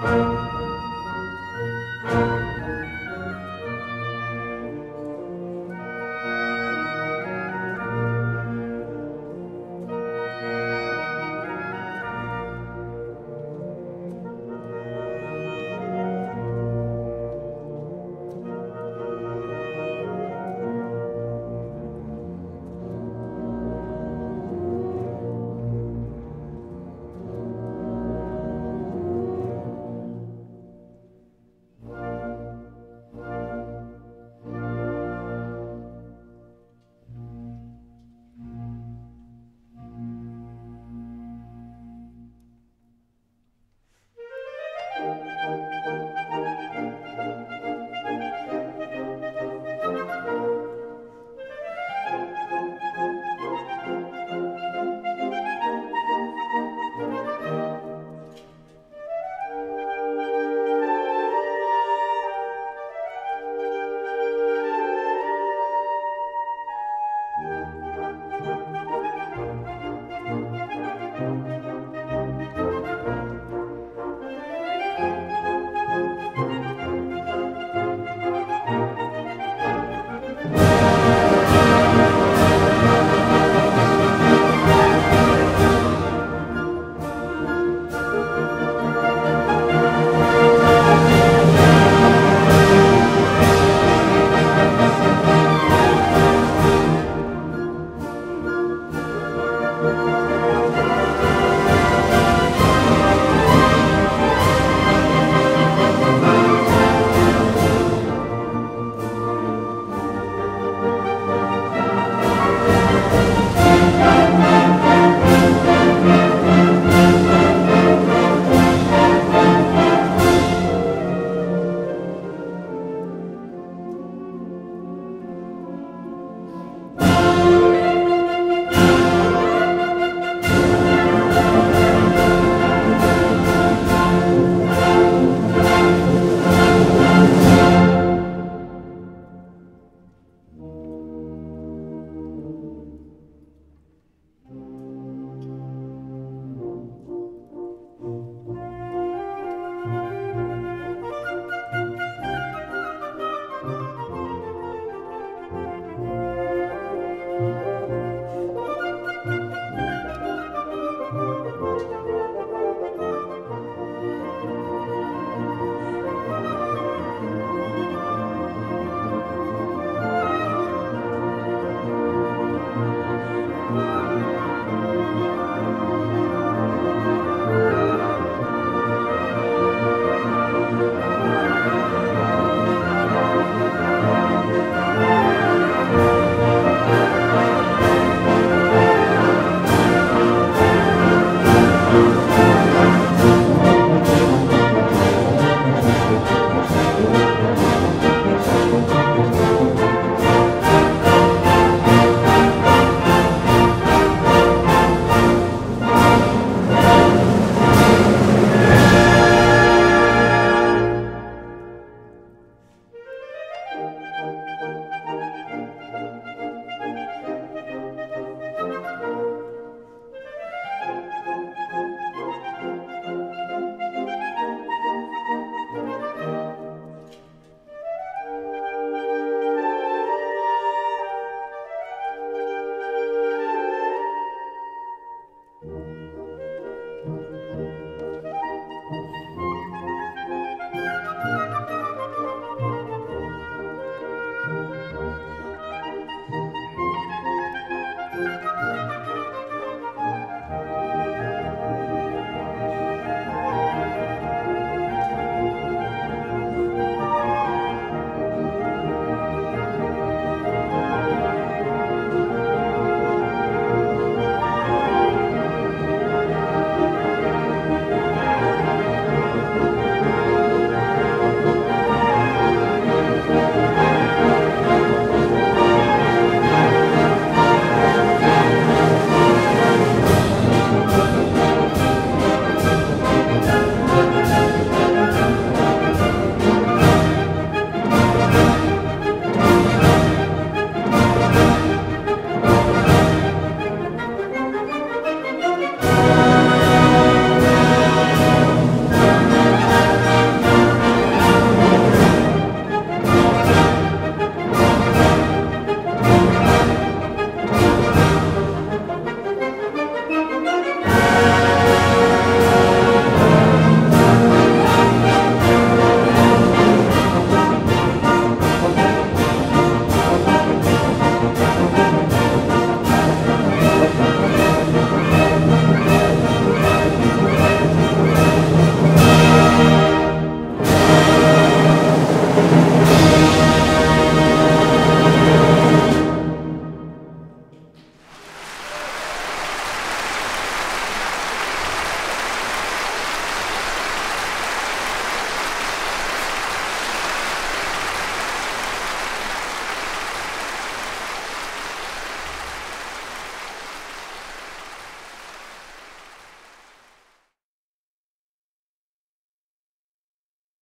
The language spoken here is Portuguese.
Música